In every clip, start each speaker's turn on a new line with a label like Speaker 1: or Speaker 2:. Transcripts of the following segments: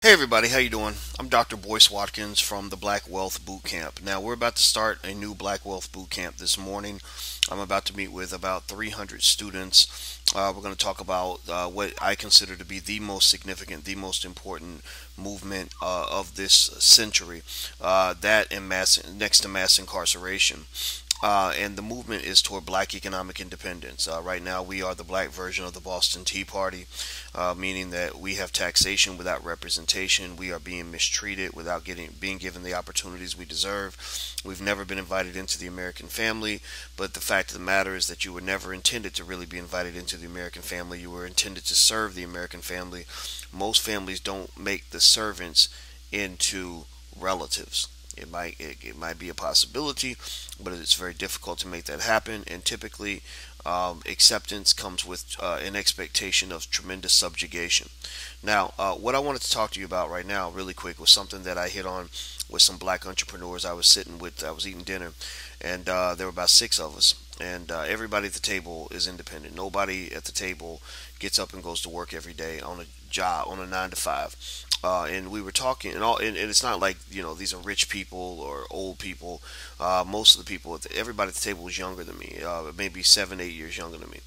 Speaker 1: Hey everybody, how you doing? I'm Dr. Boyce Watkins from the Black Wealth Boot Camp. Now we're about to start a new Black Wealth Boot Camp this morning. I'm about to meet with about 300 students. Uh, we're going to talk about uh, what I consider to be the most significant, the most important movement uh, of this century. Uh, that and mass next to mass incarceration. Uh, and the movement is toward black economic independence. Uh, right now, we are the black version of the Boston Tea Party, uh, meaning that we have taxation without representation. We are being mistreated without getting being given the opportunities we deserve. We've never been invited into the American family, but the fact of the matter is that you were never intended to really be invited into the American family. You were intended to serve the American family. Most families don't make the servants into relatives. It might it, it, might be a possibility, but it's very difficult to make that happen. And typically, um, acceptance comes with uh, an expectation of tremendous subjugation. Now, uh, what I wanted to talk to you about right now, really quick, was something that I hit on with some black entrepreneurs. I was sitting with, I was eating dinner, and uh, there were about six of us, and uh, everybody at the table is independent. Nobody at the table gets up and goes to work every day on a job on a nine to five uh, and we were talking, and all, and, and, it's not like you know these are rich people or old people. Uh, most of the people, everybody at the table was younger than me, uh, maybe seven, eight years younger than me.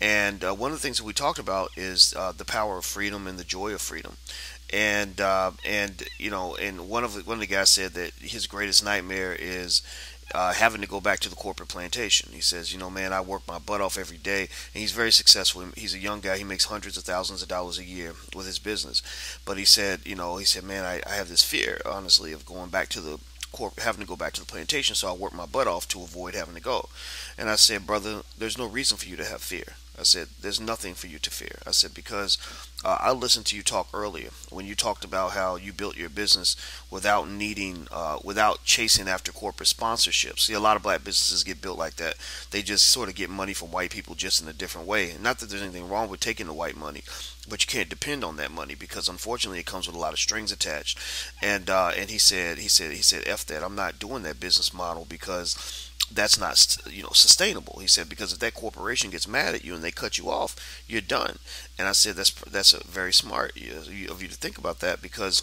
Speaker 1: And uh, one of the things that we talked about is uh, the power of freedom and the joy of freedom. And uh, and you know, and one of the, one of the guys said that his greatest nightmare is uh, having to go back to the corporate plantation. He says, you know, man, I work my butt off every day, and he's very successful. He's a young guy. He makes hundreds of thousands of dollars a year with his business. But he said, you know, he said, man, I, I have this fear, honestly, of going back to the corp, having to go back to the plantation. So I work my butt off to avoid having to go. And I said, brother, there's no reason for you to have fear. I said, there's nothing for you to fear. I said, because uh, I listened to you talk earlier when you talked about how you built your business without needing, uh, without chasing after corporate sponsorships. See, a lot of black businesses get built like that. They just sort of get money from white people just in a different way. Not that there's anything wrong with taking the white money, but you can't depend on that money because unfortunately it comes with a lot of strings attached. And uh, and he said, he said, he said, f that. I'm not doing that business model because that's not you know sustainable. He said because if that corporation gets mad at you and they cut you off, you're done. And I said that's that's a very smart of you to think about that because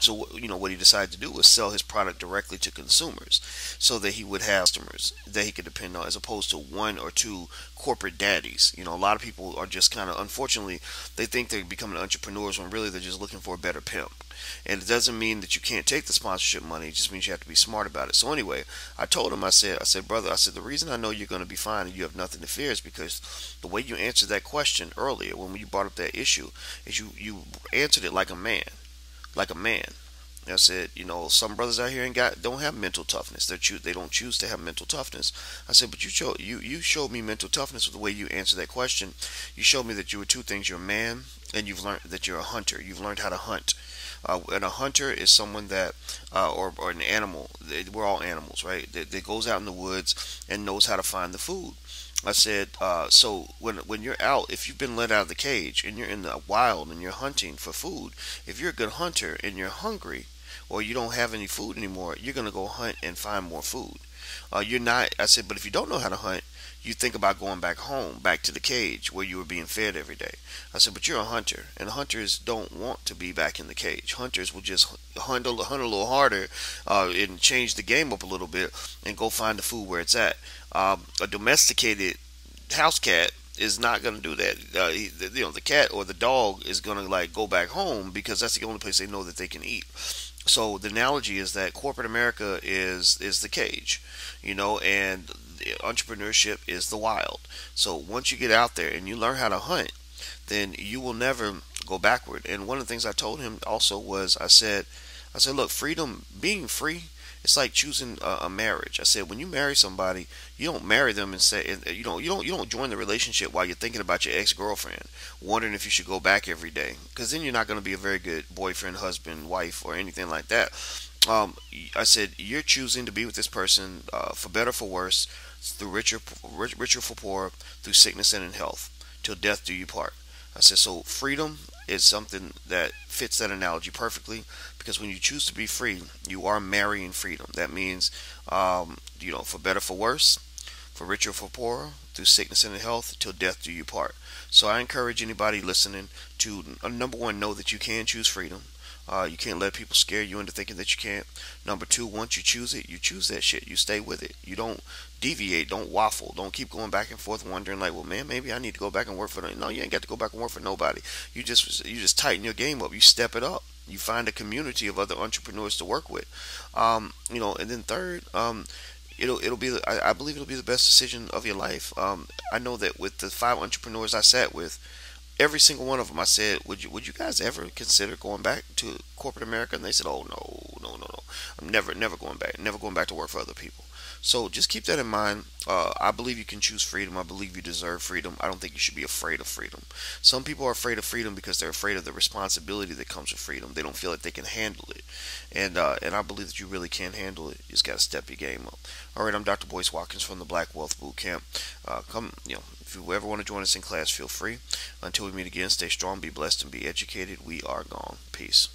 Speaker 1: so you know what he decided to do was sell his product directly to consumers, so that he would have customers that he could depend on, as opposed to one or two corporate daddies. You know, a lot of people are just kind of, unfortunately, they think they're becoming entrepreneurs when really they're just looking for a better pimp. And it doesn't mean that you can't take the sponsorship money. It just means you have to be smart about it. So anyway, I told him, I said, I said, brother, I said the reason I know you're going to be fine and you have nothing to fear is because the way you answered that question earlier when you brought up that issue is you you answered it like a man like a man. I said, you know, some brothers out here ain't got don't have mental toughness. They choose they don't choose to have mental toughness. I said, but you show you you showed me mental toughness with the way you answered that question. You showed me that you were two things. You're a man, and you've learned that you're a hunter. You've learned how to hunt. Uh, and a hunter is someone that, uh, or, or an animal. We're all animals, right? That, that goes out in the woods and knows how to find the food. I said, uh, so when when you're out, if you've been let out of the cage and you're in the wild and you're hunting for food, if you're a good hunter and you're hungry, or you don't have any food anymore, you're gonna go hunt and find more food. Uh, you're not. I said, but if you don't know how to hunt, you think about going back home, back to the cage where you were being fed every day. I said, but you're a hunter, and hunters don't want to be back in the cage. Hunters will just hunt a, hunt a little harder uh, and change the game up a little bit and go find the food where it's at. Um, a domesticated house cat is not going to do that. Uh, he, you know, the cat or the dog is going to like go back home because that's the only place they know that they can eat. So the analogy is that corporate America is is the cage, you know, and entrepreneurship is the wild. So once you get out there and you learn how to hunt, then you will never go backward. And one of the things I told him also was I said I said, look, freedom, being free it's like choosing a, a, marriage. I said when you marry somebody, you don't marry them and say you know you don't you don't join the relationship while you're thinking about your ex girlfriend, wondering if you should go back every day, because then you're not going to be a very good boyfriend, husband, wife, or anything like that. Um, I said you're choosing to be with this person uh, for better for worse, through richer richer for poor, through sickness and in health, till death do you part. I said so freedom is something that fits that analogy perfectly because when you choose to be free, you are marrying freedom. That means, um, you know, for better, for worse, for richer, for poorer, through sickness and health, till death do you part. So I encourage anybody listening to number one know that you can choose freedom. Uh, you can't let people scare you into thinking that you can't. Number two, once you choose it, you choose that shit. You stay with it. You don't deviate. Don't waffle. Don't keep going back and forth, wondering like, well, man, maybe I need to go back and work for. No, you ain't got to go back and work for nobody. You just you just tighten your game up. You step it up. You find a community of other entrepreneurs to work with. Um, you know, and then third, um, it'll it'll be I, I, believe it'll be the best decision of your life. Um, I know that with the five entrepreneurs I sat with, every single one of them, I said, "Would you would you guys ever consider going back to corporate America?" And they said, "Oh no, no, no, no. I'm never never going back. Never going back to work for other people." So just keep that in mind. Uh, I believe you can choose freedom. I believe you deserve freedom. I don't think you should be afraid of freedom. Some people are afraid of freedom because they're afraid of the responsibility that comes with freedom. They don't feel like they can handle it, and uh, and I believe that you really can handle it. You just gotta step your game up. All right, I'm Dr. Boyce Watkins from the Black Wealth Boot Camp. Uh, come, you know, if you ever want to join us in class, feel free. Until we meet again, stay strong, be blessed, and be educated. We are gone. Peace.